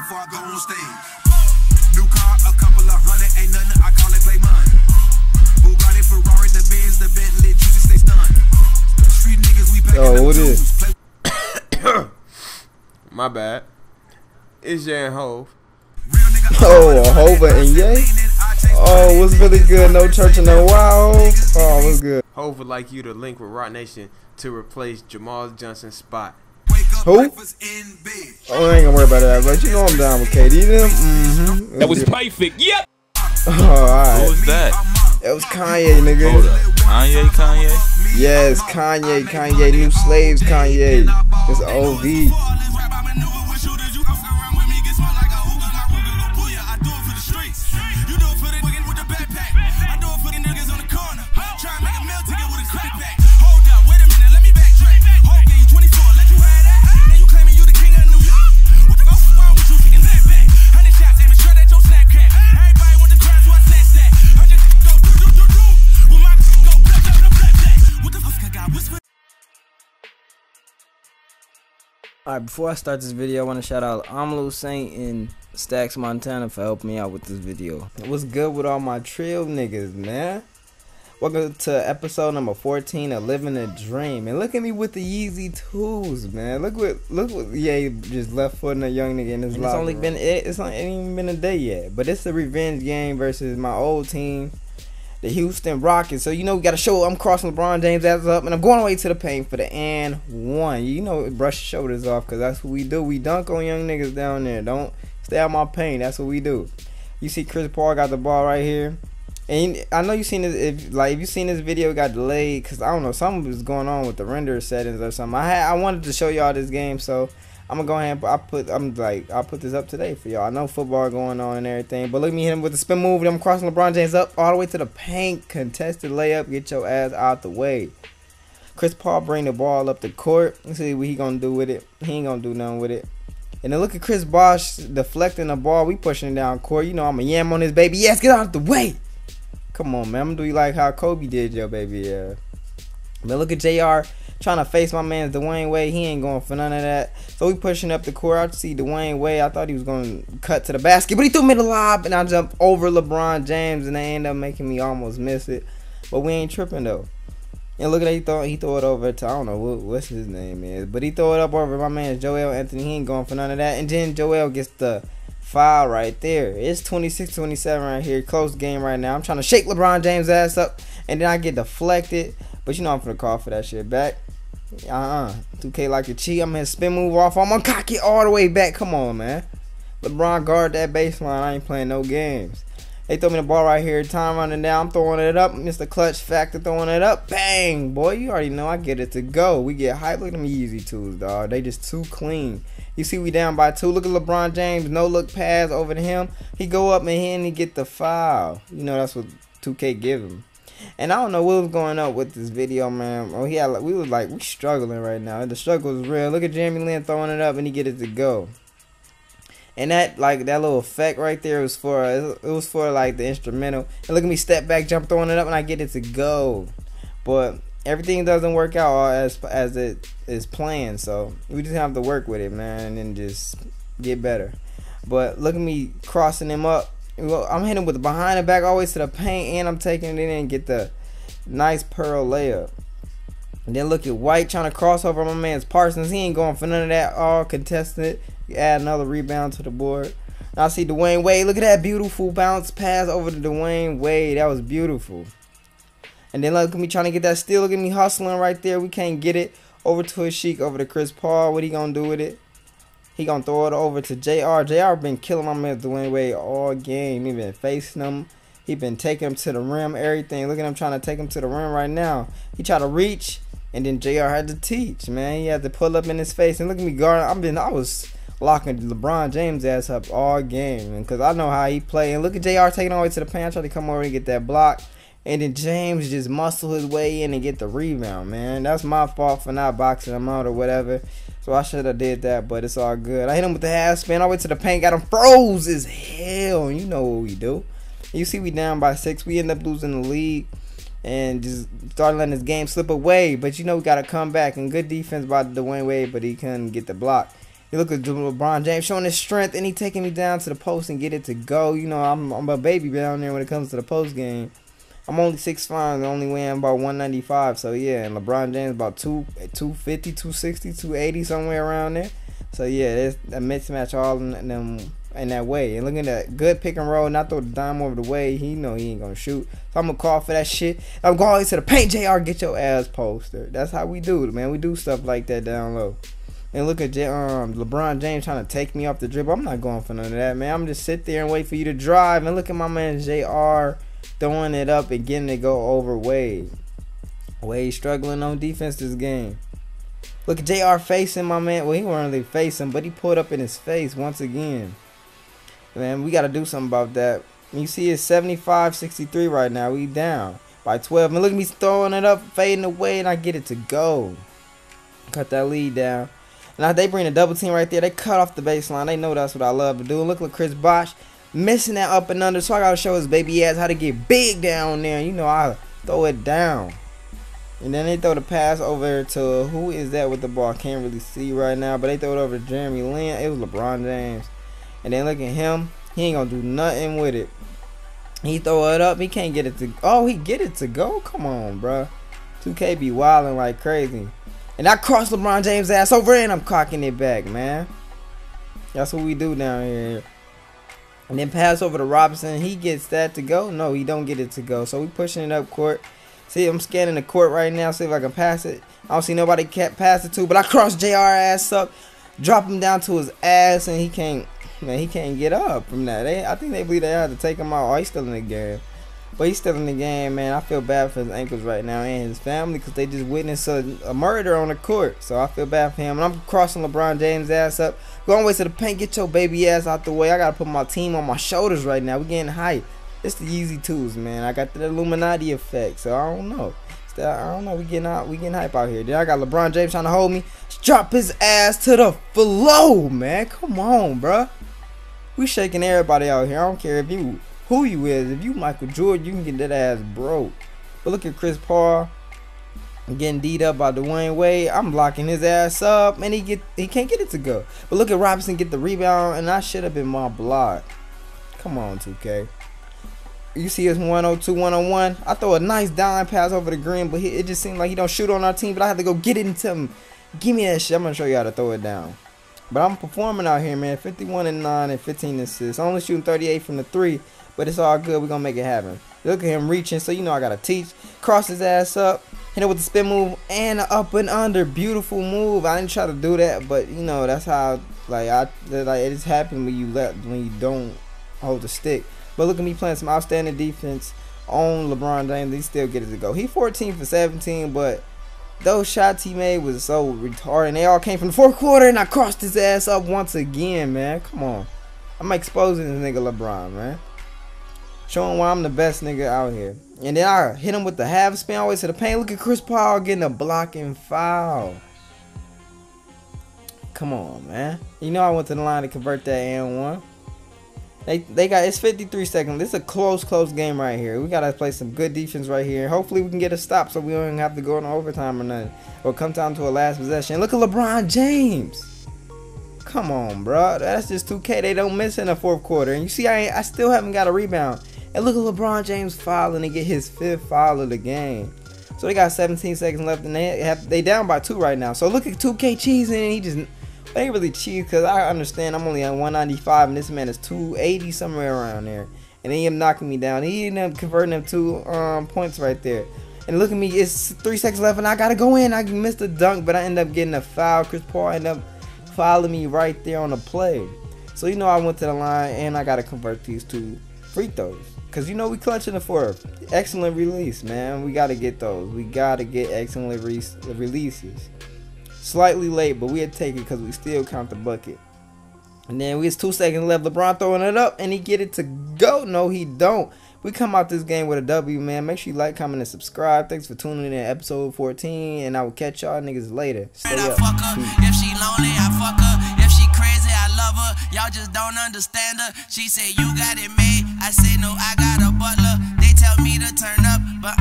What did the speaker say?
before I go on stage. New car, a couple of hundred, ain't nothing, I call it play money. Bugatti, Ferrari, the Benz, the Bentley, juicy, stay stunned. Street niggas, we packing Oh, them what tools. is? Play My bad. It's Jay and Hove. real nigga, Oh, a Hova and Ye. Oh, what's really good? No church in a while. Oh, what's good? Hove would like you to link with Roc Nation to replace Jamal Johnson's spot. Wake Who? in bed. Oh, I ain't gonna worry about that, but you know I'm down with KD. Them. Mm-hmm. That was perfect. Yep. Oh, Who alright. was that? That was Kanye, nigga. Hold up. Kanye, Kanye. Yes, Kanye, Kanye, New Slaves, Kanye. It's OV. Alright, before I start this video, I want to shout out Amalu Saint and Stacks Montana for helping me out with this video. What's good with all my trail niggas, man? Welcome to episode number 14 of Living a Dream. And look at me with the Yeezy Twos, man. Look what look what yeah just left footing a young nigga in his life. it's only only been it, it's not it ain't even been a day yet. But it's a revenge game versus my old team the Houston Rockets. So you know we got to show I'm crossing LeBron James ass up, and I'm going away to the paint for the and one. You know, brush your shoulders off because that's what we do. We dunk on young niggas down there. Don't stay out my paint. That's what we do. You see Chris Paul got the ball right here. And I know you seen this. If like if you seen this video, got delayed because I don't know something was going on with the render settings or something. I had I wanted to show y'all this game, so I'm gonna go ahead. I put I'm like I'll put this up today for y'all. I know football going on and everything, but look me hit him with the spin move. I'm crossing LeBron James up all the way to the paint, contested layup. Get your ass out the way. Chris Paul bring the ball up the court. Let's see what he gonna do with it. He ain't gonna do nothing with it. And then look at Chris Bosh deflecting the ball. We pushing it down court. You know I'm a yam on this baby. Yes, get out the way. Come on, man. I'm gonna do you like how Kobe did your baby. Yeah. But look at Jr. trying to face my man Dwyane Wade. He ain't going for none of that. So we pushing up the court. I see Dwyane Wade. I thought he was going to cut to the basket, but he threw me the lob, and I jumped over LeBron James, and they end up making me almost miss it. But we ain't tripping though. And look at that, he throw he throw it over to I don't know what, what's his name is, but he throw it up over my man Joel Anthony. He ain't going for none of that. And then Joel gets the foul right there. It's 26-27 right here. Close game right now. I'm trying to shake LeBron James ass up, and then I get deflected. But you know I'm going to call for that shit back. Uh-uh. 2K like a cheat. I'm gonna spin move off. I'm gonna cock it all the way back. Come on, man. LeBron guard that baseline. I ain't playing no games. They throw me the ball right here. Time running down. I'm throwing it up. Mr. Clutch Factor throwing it up. Bang. Boy, you already know I get it to go. We get hype. Look at them Yeezy Twos, dog. They just too clean. You see we down by two. Look at LeBron James. No look pass over to him. He go up and he and he get the foul. You know that's what 2K give him. And I don't know what was going on with this video, man. Oh, he had, we was like, we struggling right now. The struggle is real. Look at Jeremy Lin throwing it up and he get it to go. And that like that little effect right there was for it was for like the instrumental. And look at me step back, jump throwing it up, and I get it to go. But everything doesn't work out as as it is planned. So we just have to work with it, man, and just get better. But look at me crossing him up. I'm hitting with the behind the back always to the paint, and I'm taking it in and get the nice pearl layup. And then look at White trying to cross over my man's Parsons. He ain't going for none of that. All contested. You add another rebound to the board. Now I see Dwyane Wade. Look at that beautiful bounce pass over to Dwyane Wade. That was beautiful. And then look at me trying to get that steal. Look at me hustling right there. We can't get it. Over to Sheik, over to Chris Paul. What he gonna do with it? He gonna throw it over to JR. JR been killing my man Dwyane Wade all game. He been facing him. He been taking him to the rim, everything. Look at him trying to take him to the rim right now. He tried to reach, and then JR had to teach, man. He had to pull up in his face. And look at me guarding. I've been, I was locking LeBron James ass up all game, and cause I know how he play. And look at JR taking all the way to the. I tried to come over and get that block. And then James just muscle his way in and get the rebound, man. That's my fault for not boxing him out or whatever. So I should have did that, but it's all good. I hit him with the half spin. I went to the paint, got him froze as hell. You know what we do. You see, we down by six. We end up losing the league and just started letting this game slip away. But you know, we got to come back. And good defense by Dwyane Wade, but he couldn't get the block. You look at LeBron James showing his strength, and he taking me down to the post and get it to go. You know, I'm I'm a baby down there when it comes to the post game. I'm only six five, only weighing about 195. So yeah, and LeBron James about two 250, 260, 280 somewhere around there. So yeah, there's a mismatch all in them in that way. And looking at that good pick and roll, not throw the dime over the way. He know he ain't gonna shoot. So I'm gonna call for that shit. I'm going to the paint. Jr. Get your ass poster. That's how we do it, man. We do stuff like that down low. And look at J- um, LeBron James trying to take me off the dribble. I'm not going for none of that, man. I'm just sit there and wait for you to drive. And look at my man Jr. throwing it up and getting it go over Wade. Wade struggling on defense this game. Look at JR facing my man. Well, he wasn't really facing, but he pulled up in his face once again. Man, we got to do something about that. You see it's 75-63 right now. We down by 12. And look at me throwing it up, fading away, and I get it to go. Cut that lead down. Now they bring a double team right there. They cut off the baseline. They know that's what I love to do. Look at Chris Bosh missing that up and under. So I gotta show his baby ass how to get big down there. You know I throw it down. And then they throw the pass over to who is that with the ball? Can't really see right now, but they throw it over to Jeremy Lin. It was LeBron James. And then look at him. He ain't gonna do nothing with it. He throw it up. He can't get it to. Oh, he get it to go. Come on, bruh. 2K be wilding like crazy. And I cross LeBron James' ass over and I'm cocking it back, man. That's what we do down here. And then pass over to Robinson. He gets that to go. No, he don't get it to go. So we pushing it up court. See, I'm scanning the court right now. See if I can pass it. I don't see nobody can't pass it to. But I cross JR ass up. Drop him down to his ass. And he can't. Man, he can't get up from that. They, I think they believe they had to take him out. Oh, he's still in the game. But he's still in the game, man. I feel bad for his ankles right now and his family because they just witnessed a, a, murder on the court. So I feel bad for him. And I'm crossing LeBron James' ass up. Going way to the paint. Get your baby ass out the way. I got to put my team on my shoulders right now. we getting hype. It's the Yeezy Twos, man. I got the Illuminati effect. So I don't know. I don't know. We getting out. We getting hype out here. Then I got LeBron James trying to hold me. Drop his ass to the floor, man. Come on, bruh. We shaking everybody out here. I don't care if you who you is. If you Michael Jordan, you can get that ass broke. But look at Chris Paul getting beat up by Dwyane Wade. I'm blocking his ass up, and he get he can't get it to go. But look at Robinson get the rebound, and I should have been my block. Come on, 2K. You see us 102, 101. I throw a nice dime pass over the green, but he, it just seemed like he don't shoot on our team. But I have to go get it into him. Give me that shit. I'm gonna show you how to throw it down. But I'm performing out here, man. 51 and 9 and 15 assists. I'm Only shooting 38 from the three, but it's all good. We're gonna make it happen. Look at him reaching, so you know I gotta teach. Cross his ass up, hit it with the spin move and up and under. Beautiful move. I didn't try to do that, but you know that's how like I like it just happened when you let when you don't hold the stick. But look at me playing some outstanding defense on LeBron James. He still get it to go. He 14 for 17, but those shots he made was so retarded. They all came from the fourth quarter, and I crossed his ass up once again, man. Come on. I'm exposing this nigga LeBron, man. Showing why I'm the best nigga out here. And then I hit him with the half spin all the way to the paint. Look at Chris Paul getting a blocking foul. Come on, man. You know I went to the line to convert that and one. They they got it's 53 seconds. This is a close, close game right here. We gotta play some good defense right here. Hopefully we can get a stop so we don't have to go in overtime or nothing. Or come down to a last possession. Look at LeBron James. Come on, bro. That's just 2K. They don't miss in the fourth quarter. And you see, I I still haven't got a rebound. And look at LeBron James fouling to get his fifth foul of the game. So they got 17 seconds left, and they have they down by two right now. So look at 2K cheesing, and he just they really cheap because I understand I'm only at 195 and this man is 280 somewhere around there. And he him knocking me down. He ended up converting them two um, points right there. And look at me, it's three seconds left and I gotta go in. I missed a dunk, but I end up getting a foul. Chris Paul ended up fouling me right there on the play. So you know I went to the line and I gotta convert these two free throws. Cause you know we clutching the fourth. Excellent release, man. We gotta get those. We gotta get excellent re releases. Slightly late, but we had take it because we still count the bucket. And then we was two seconds left. LeBron throwing it up, and he get it to go. No, he don't. We come out this game with a W, man. Make sure you like, comment, and subscribe. Thanks for tuning in to episode 14, and I will catch y'all niggas later. Stay up. If she lonely, I fuck her. If she crazy, I love her. Y'all just don't understand her. She said, you got it made. I said, no, I got a butler. They tell me to turn up, but